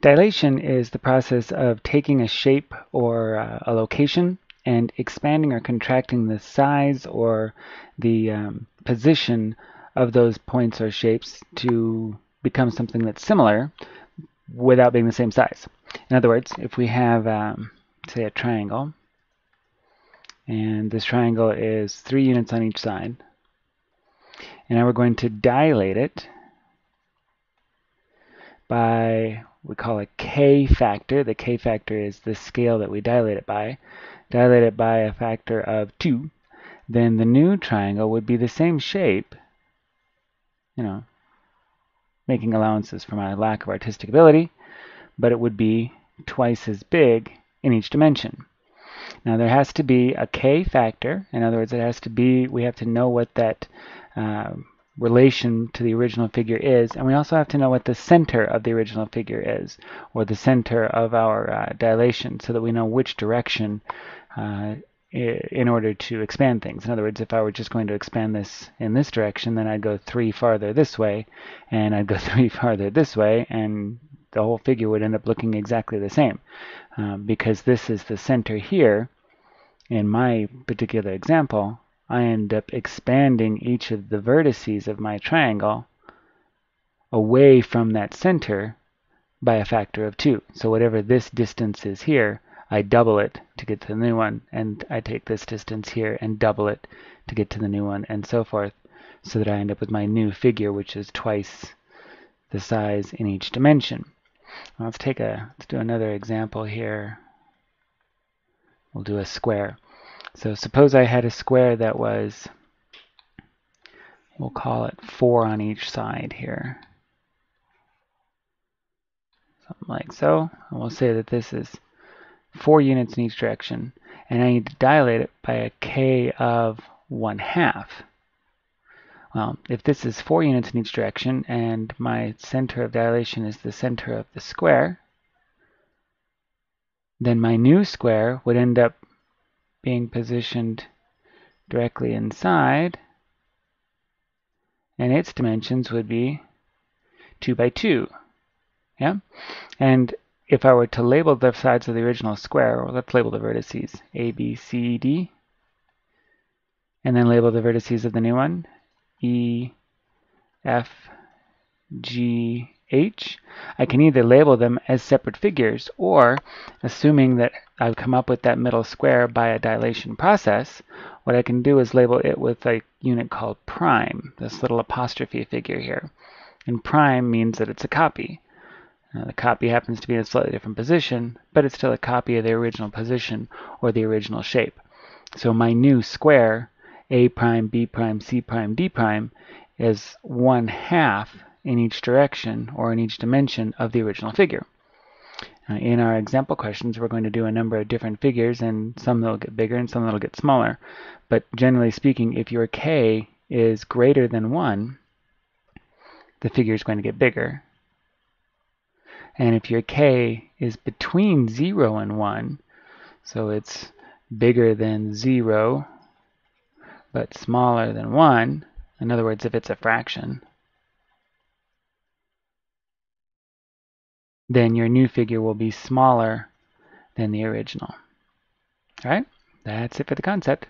Dilation is the process of taking a shape or uh, a location and expanding or contracting the size or the um, position of those points or shapes to become something that's similar without being the same size. In other words, if we have, um, say, a triangle, and this triangle is three units on each side, and now we're going to dilate it by we call it a k factor. The k factor is the scale that we dilate it by. Dilate it by a factor of 2. Then the new triangle would be the same shape, you know, making allowances for my lack of artistic ability, but it would be twice as big in each dimension. Now there has to be a k factor. In other words, it has to be, we have to know what that uh, relation to the original figure is, and we also have to know what the center of the original figure is, or the center of our uh, dilation, so that we know which direction uh, in order to expand things. In other words, if I were just going to expand this in this direction, then I'd go three farther this way, and I'd go three farther this way, and the whole figure would end up looking exactly the same. Um, because this is the center here, in my particular example, I end up expanding each of the vertices of my triangle away from that center by a factor of 2. So whatever this distance is here, I double it to get to the new one, and I take this distance here and double it to get to the new one, and so forth, so that I end up with my new figure, which is twice the size in each dimension. let's take a let's do another example here. We'll do a square. So suppose I had a square that was, we'll call it 4 on each side here. Something like so. And we'll say that this is 4 units in each direction. And I need to dilate it by a k of 1 half. Well, if this is 4 units in each direction and my center of dilation is the center of the square, then my new square would end up being positioned directly inside, and its dimensions would be 2 by 2. Yeah? And if I were to label the sides of the original square, well, let's label the vertices A, B, C, D, and then label the vertices of the new one E, F, G, H, I can either label them as separate figures or, assuming that I've come up with that middle square by a dilation process, what I can do is label it with a unit called prime, this little apostrophe figure here. And prime means that it's a copy. Now, the copy happens to be in a slightly different position, but it's still a copy of the original position or the original shape. So my new square, a prime, b prime, c prime, d prime, is one half in each direction or in each dimension of the original figure. Uh, in our example questions, we're going to do a number of different figures, and some that'll get bigger and some that'll get smaller. But generally speaking, if your k is greater than 1, the figure is going to get bigger. And if your k is between 0 and 1, so it's bigger than 0 but smaller than 1, in other words, if it's a fraction, then your new figure will be smaller than the original. All right, that's it for the concept.